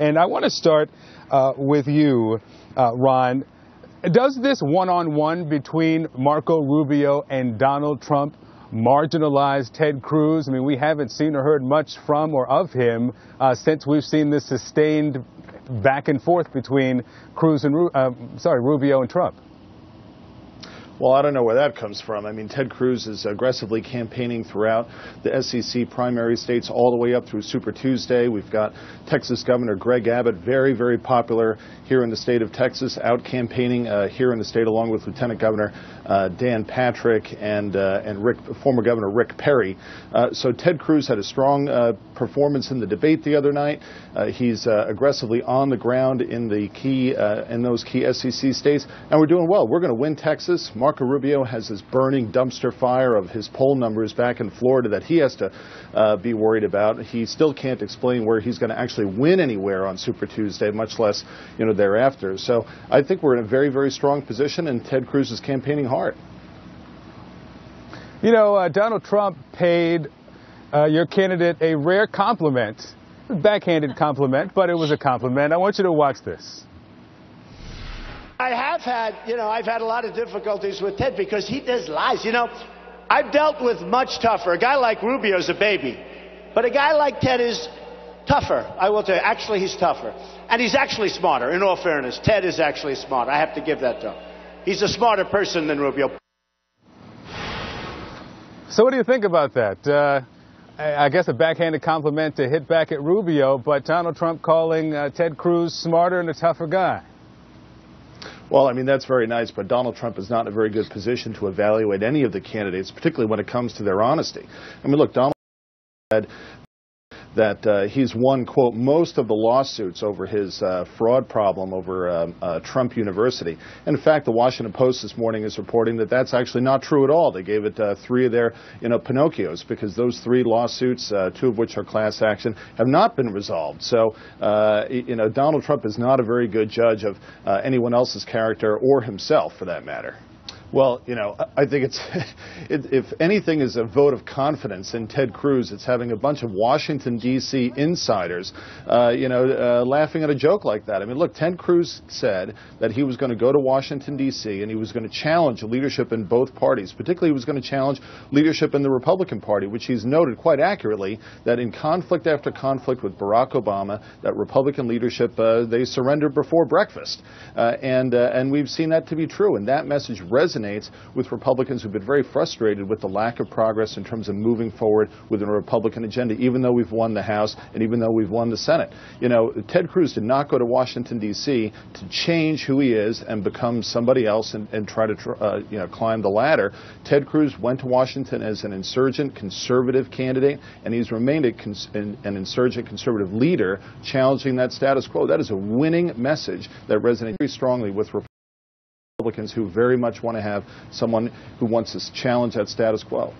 And I want to start uh, with you, uh, Ron. Does this one-on-one between Marco Rubio and Donald Trump marginalize Ted Cruz? I mean, we haven't seen or heard much from or of him uh, since we've seen this sustained back and forth between Cruz and uh, sorry Rubio and Trump. Well, I don't know where that comes from. I mean, Ted Cruz is aggressively campaigning throughout the SEC primary states all the way up through Super Tuesday. We've got Texas Governor Greg Abbott, very, very popular here in the state of Texas, out campaigning uh, here in the state along with Lieutenant Governor uh, Dan Patrick and uh, and Rick, former Governor Rick Perry. Uh, so Ted Cruz had a strong uh, performance in the debate the other night. Uh, he's aggressively on the ground in the key in those key SEC states, and we're doing well. We're going to win Texas. Mark Marco Rubio has this burning dumpster fire of his poll numbers back in Florida that he has to uh, be worried about. He still can't explain where he's going to actually win anywhere on Super Tuesday, much less you know thereafter. So I think we're in a very very strong position, and Ted Cruz is campaigning hard. You know, uh, Donald Trump paid uh, your candidate a rare compliment, a backhanded compliment, but it was a compliment. I want you to watch this. I have had, you know, I've had a lot of difficulties with Ted because he does lies. You know, I've dealt with much tougher. A guy like Rubio Rubio's a baby, but a guy like Ted is tougher. I will tell you. Actually, he's tougher, and he's actually smarter. In all fairness, Ted is actually smarter. I have to give that to him. He's a smarter person than Rubio. So, what do you think about that? Uh, I guess a backhanded compliment to hit back at Rubio, but Donald Trump calling uh, Ted Cruz smarter and a tougher guy. Well, I mean, that's very nice, but Donald Trump is not in a very good position to evaluate any of the candidates, particularly when it comes to their honesty. I mean, look, Donald said that uh, he's won, quote, most of the lawsuits over his uh, fraud problem over uh, uh Trump University. And in fact, the Washington Post this morning is reporting that that's actually not true at all. They gave it uh, three of their, you know, Pinocchios because those three lawsuits, uh, two of which are class action, have not been resolved. So, you know, Donald Trump is not a very good judge of anyone else's character or himself, for that matter. Well, you know, I think it's, it, if anything is a vote of confidence in Ted Cruz, it's having a bunch of Washington, D.C. insiders, uh, you know, uh, laughing at a joke like that. I mean, look, Ted Cruz said that he was going to go to Washington, D.C., and he was going to challenge leadership in both parties. Particularly, he was going to challenge leadership in the Republican Party, which he's noted quite accurately that in conflict after conflict with Barack Obama, that Republican leadership, uh, they surrendered before breakfast. Uh, and, uh, and we've seen that to be true, and that message resonates resonates with Republicans who've been very frustrated with the lack of progress in terms of moving forward with a Republican agenda, even though we've won the House and even though we've won the Senate. You know, Ted Cruz did not go to Washington, D.C. to change who he is and become somebody else and, and try to, uh, you know, climb the ladder. Ted Cruz went to Washington as an insurgent conservative candidate, and he's remained an, an insurgent conservative leader challenging that status quo. That is a winning message that resonates very strongly with Republicans. Republicans who very much want to have someone who wants to challenge that status quo.